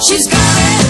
She's got it.